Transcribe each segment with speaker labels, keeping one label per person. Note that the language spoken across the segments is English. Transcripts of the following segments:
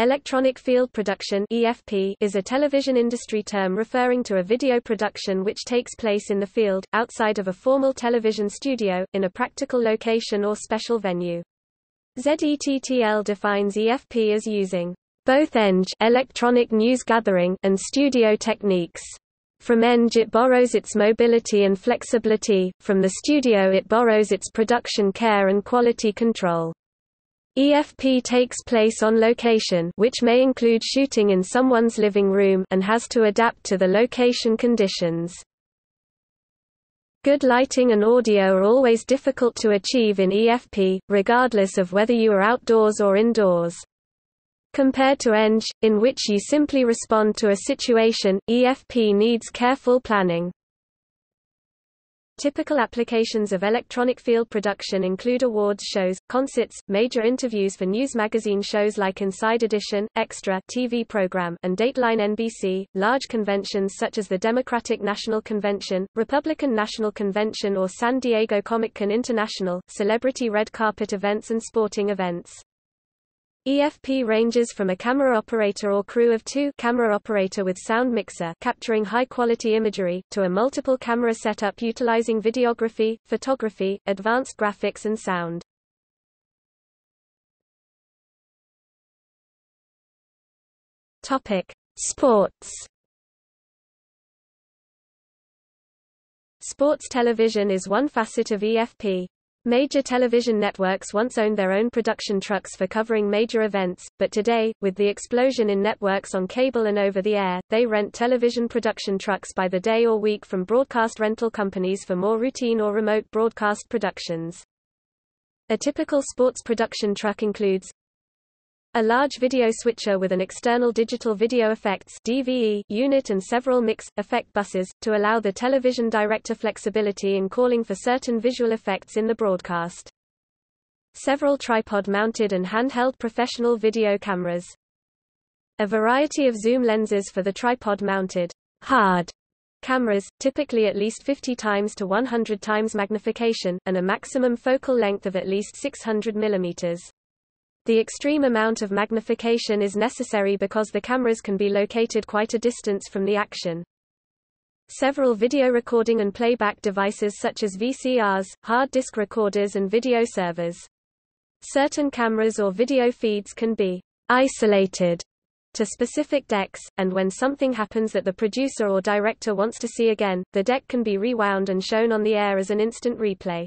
Speaker 1: Electronic field production (EFP) is a television industry term referring to a video production which takes place in the field, outside of a formal television studio, in a practical location or special venue. ZETTL defines EFP as using both ENG electronic news gathering and studio techniques. From ENG it borrows its mobility and flexibility, from the studio it borrows its production care and quality control. EFP takes place on location which may include shooting in someone's living room and has to adapt to the location conditions. Good lighting and audio are always difficult to achieve in EFP, regardless of whether you are outdoors or indoors. Compared to ENG, in which you simply respond to a situation, EFP needs careful planning. Typical applications of electronic field production include awards shows, concerts, major interviews for news magazine shows like Inside Edition, Extra TV program, and Dateline NBC, large conventions such as the Democratic National Convention, Republican National Convention or San Diego Comic-Con International, celebrity red carpet events and sporting events. EFP ranges from a camera operator or crew of two camera operator with sound mixer capturing high-quality imagery, to a multiple camera setup utilizing videography, photography, advanced graphics and sound. Topic: Sports. Sports television is one facet of EFP. Major television networks once owned their own production trucks for covering major events, but today, with the explosion in networks on cable and over the air, they rent television production trucks by the day or week from broadcast rental companies for more routine or remote broadcast productions. A typical sports production truck includes a large video switcher with an external digital video effects DVE unit and several mix, effect buses, to allow the television director flexibility in calling for certain visual effects in the broadcast. Several tripod-mounted and handheld professional video cameras. A variety of zoom lenses for the tripod-mounted hard cameras, typically at least 50 times to 100 times magnification, and a maximum focal length of at least 600 millimeters. The extreme amount of magnification is necessary because the cameras can be located quite a distance from the action. Several video recording and playback devices such as VCRs, hard disk recorders and video servers. Certain cameras or video feeds can be isolated to specific decks, and when something happens that the producer or director wants to see again, the deck can be rewound and shown on the air as an instant replay.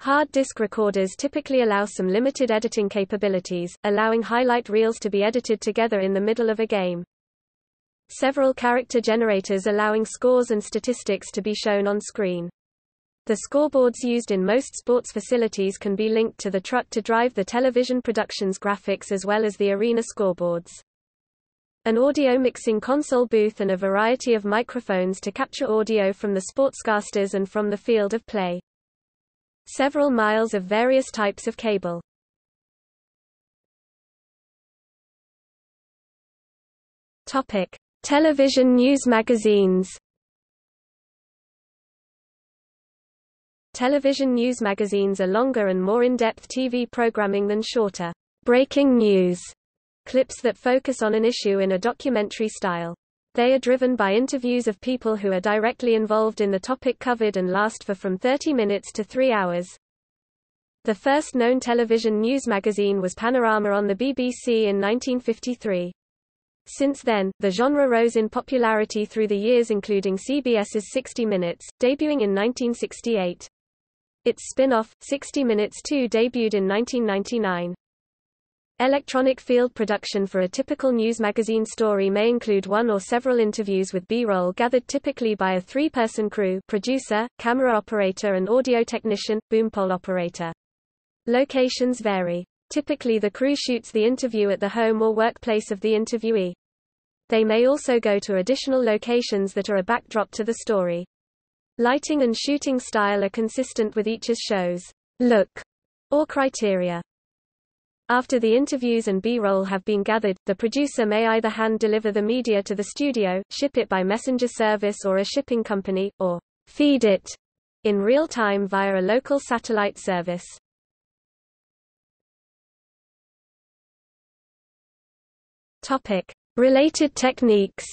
Speaker 1: Hard disk recorders typically allow some limited editing capabilities, allowing highlight reels to be edited together in the middle of a game. Several character generators allowing scores and statistics to be shown on screen. The scoreboards used in most sports facilities can be linked to the truck to drive the television production's graphics as well as the arena scoreboards. An audio mixing console booth and a variety of microphones to capture audio from the sportscasters and from the field of play several miles of various types of cable. Topic: Television news magazines. Television news magazines are longer and more in-depth TV programming than shorter breaking news clips that focus on an issue in a documentary style. They are driven by interviews of people who are directly involved in the topic covered and last for from 30 minutes to 3 hours. The first known television news magazine was Panorama on the BBC in 1953. Since then, the genre rose in popularity through the years including CBS's 60 Minutes, debuting in 1968. Its spin-off, 60 Minutes 2 debuted in 1999. Electronic field production for a typical news magazine story may include one or several interviews with B-roll gathered typically by a three-person crew producer, camera operator and audio technician, boompole operator. Locations vary. Typically the crew shoots the interview at the home or workplace of the interviewee. They may also go to additional locations that are a backdrop to the story. Lighting and shooting style are consistent with each's show's look or criteria. After the interviews and B-roll have been gathered, the producer may either hand-deliver the media to the studio, ship it by messenger service or a shipping company, or feed it in real time via a local satellite service. Topic: Related techniques.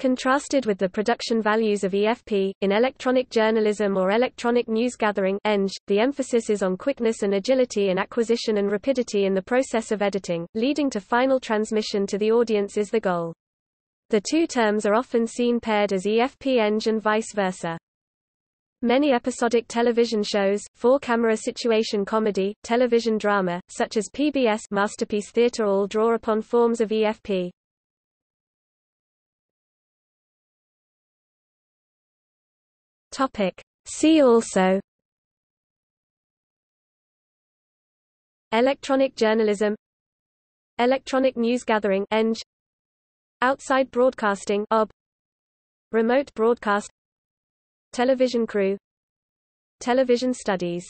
Speaker 1: Contrasted with the production values of EFP, in electronic journalism or electronic news gathering ENG, the emphasis is on quickness and agility in acquisition and rapidity in the process of editing, leading to final transmission to the audience is the goal. The two terms are often seen paired as EFP-Eng and vice versa. Many episodic television shows, four-camera situation comedy, television drama, such as PBS Masterpiece Theatre all draw upon forms of EFP. Topic. See also. Electronic journalism. Electronic news gathering. ENG. Outside broadcasting. OB. Remote broadcast. Television crew. Television studies